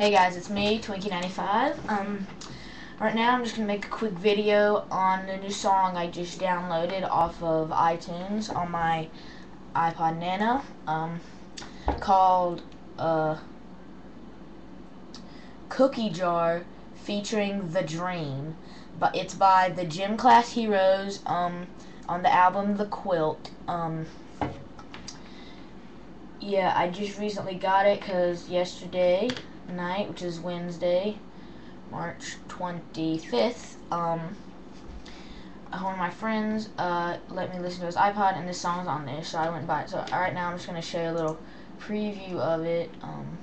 Hey guys, it's me, Twinki95. Um, right now I'm just gonna make a quick video on the new song I just downloaded off of iTunes on my iPod Nano, um, called uh, Cookie Jar featuring The Dream. But it's by the Gym Class Heroes um, on the album The Quilt. Um, yeah, I just recently got it because yesterday night, which is Wednesday, March 25th, um, one of my friends uh, let me listen to his iPod, and this song's on there, so I went buy it. So right now I'm just going to show you a little preview of it. Um,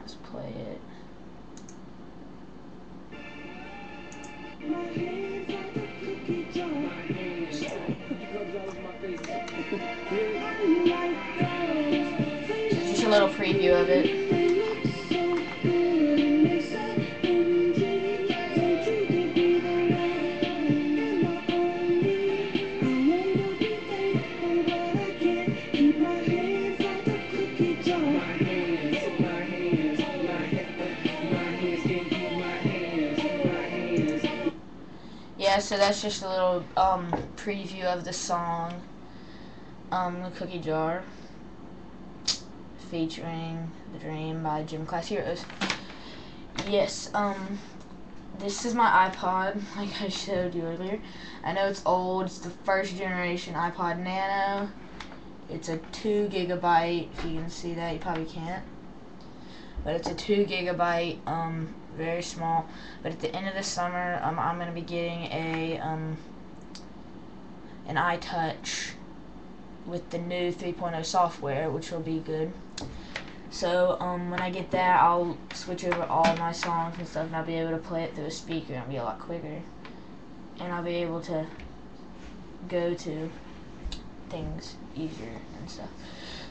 let's play it. Little preview of it. Yeah, so that's just a little um, preview of the song, um, The Cookie Jar, featuring The Dream by Gym Class Heroes. Yes, um, this is my iPod, like I showed you earlier. I know it's old, it's the first generation iPod Nano. It's a 2 gigabyte, if you can see that, you probably can't. But it's a 2 gigabyte, um, very small. But at the end of the summer, um, I'm going to be getting a, um, an iTouch with the new 3.0 software, which will be good. So, um, when I get that, I'll switch over all my songs and stuff, and I'll be able to play it through a speaker, and be a lot quicker. And I'll be able to go to things easier and stuff.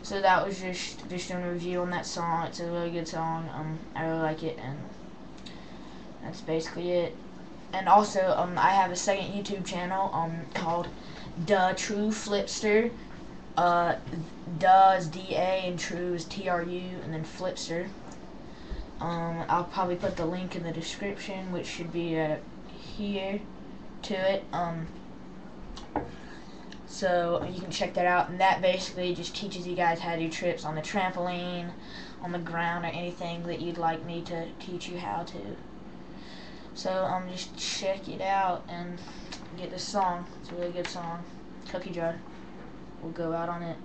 So that was just just doing a review on that song. It's a really good song. Um, I really like it, and that's basically it. And also, um, I have a second YouTube channel um called Da Tru Flipster. Uh, Da is D A and True is T R U, and then Flipster. Um, I'll probably put the link in the description, which should be uh, here to it. Um. So you can check that out, and that basically just teaches you guys how to do trips on the trampoline, on the ground, or anything that you'd like me to teach you how to. So um, just check it out and get this song. It's a really good song. Cookie Jar will go out on it.